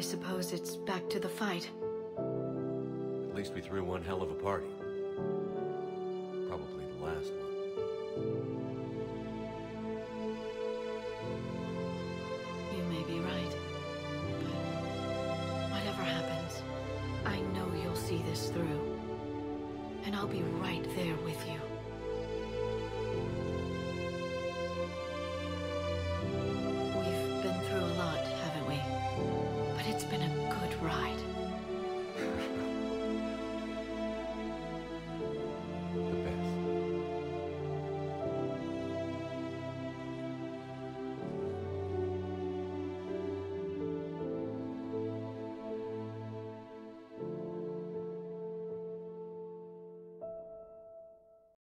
I suppose it's back to the fight. At least we threw one hell of a party. Probably the last one. You may be right. But whatever happens, I know you'll see this through. And I'll be right there with you.